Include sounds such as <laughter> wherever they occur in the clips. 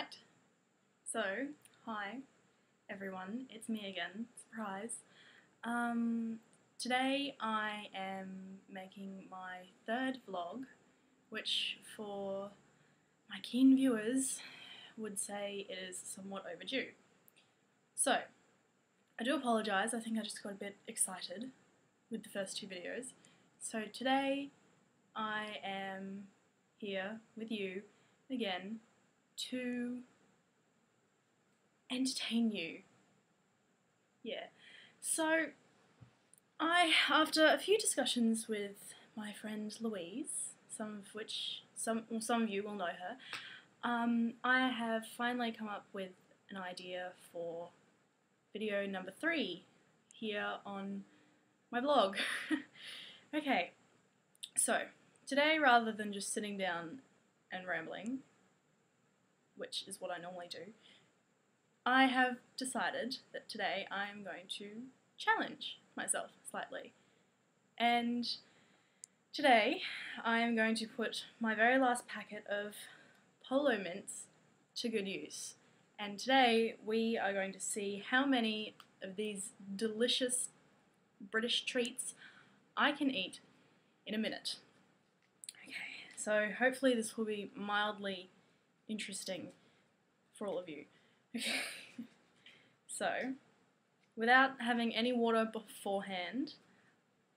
Right. So, hi everyone, it's me again. Surprise. Um, today I am making my third vlog, which for my keen viewers would say is somewhat overdue. So, I do apologise, I think I just got a bit excited with the first two videos. So today I am here with you again to entertain you. Yeah. So, I, after a few discussions with my friend Louise, some of which, some, well, some of you will know her, um, I have finally come up with an idea for video number three here on my blog. <laughs> okay, so today rather than just sitting down and rambling, which is what I normally do, I have decided that today I am going to challenge myself slightly. And today I am going to put my very last packet of polo mints to good use. And today we are going to see how many of these delicious British treats I can eat in a minute. Okay, so hopefully this will be mildly interesting for all of you. <laughs> Okay, so without having any water beforehand,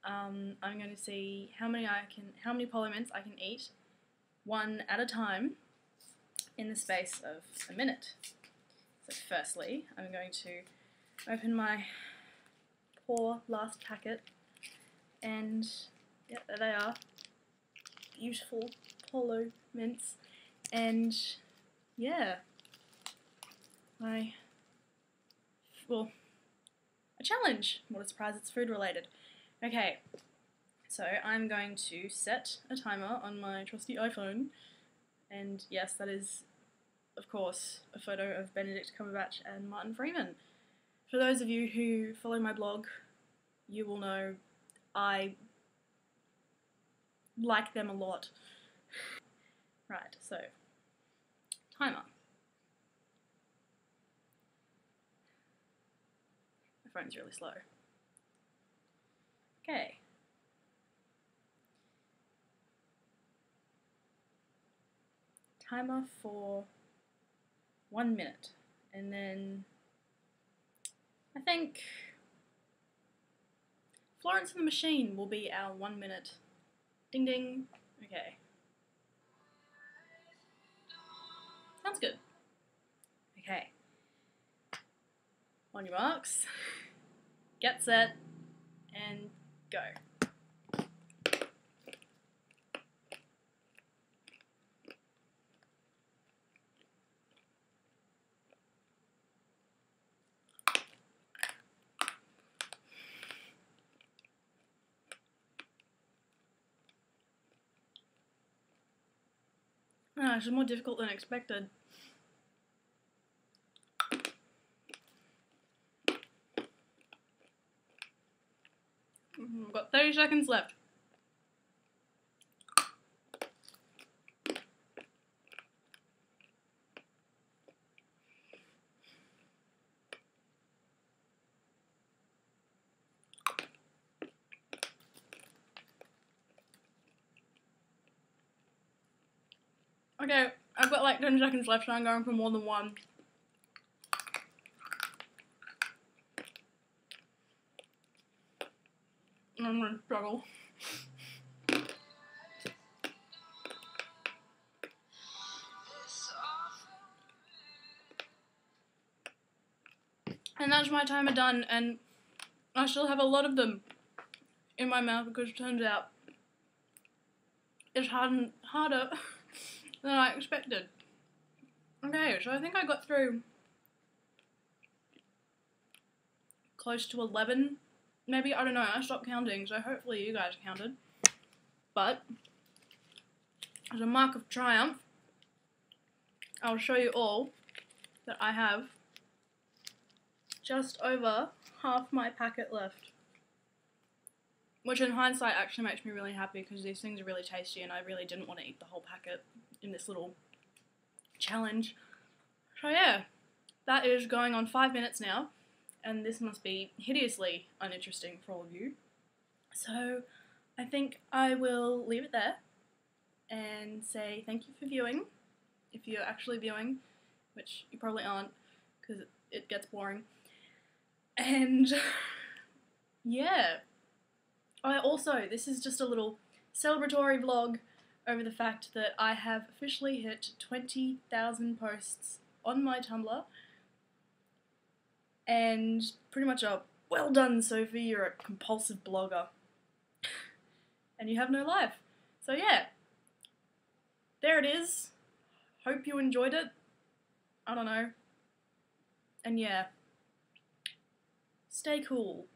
um, I'm going to see how many I can, how many polo mints I can eat, one at a time, in the space of a minute. So firstly, I'm going to open my poor last packet, and yeah, there they are, beautiful polo mints, and yeah, I, well, a challenge. What a surprise, it's food related. Okay, so I'm going to set a timer on my trusty iPhone, and yes, that is, of course, a photo of Benedict Cumberbatch and Martin Freeman. For those of you who follow my blog, you will know I like them a lot. <sighs> Right, so, timer. My phone's really slow. Okay. Timer for one minute, and then I think Florence and the Machine will be our one minute. Ding ding. Okay. On your marks, get set, and go. Ah, this is more difficult than expected. Mhm, I've got 30 seconds left. Okay, I've got like 10 seconds left, so I'm going for more than one. I'm gonna struggle. And that's my timer done, and I still have a lot of them in my mouth because it turns out it's hard harder <laughs> than I expected. Okay, so I think I got through close to 11 maybe, I don't know, I stopped counting, so hopefully you guys counted. But, as a mark of triumph, I'll show you all that I have just over half my packet left. Which in hindsight actually makes me really happy because these things are really tasty and I really didn't want to eat the whole packet in this little challenge. So yeah, that is going on five minutes now, and this must be hideously uninteresting for all of you. So I think I will leave it there and say thank you for viewing, if you're actually viewing, which you probably aren't because it gets boring. And <laughs> yeah, I also, this is just a little celebratory vlog over the fact that I have officially hit 20,000 posts on my Tumblr. And pretty much a well done, Sophie, you're a compulsive blogger. and you have no life. So yeah, there it is. Hope you enjoyed it. I don't know. And yeah, stay cool.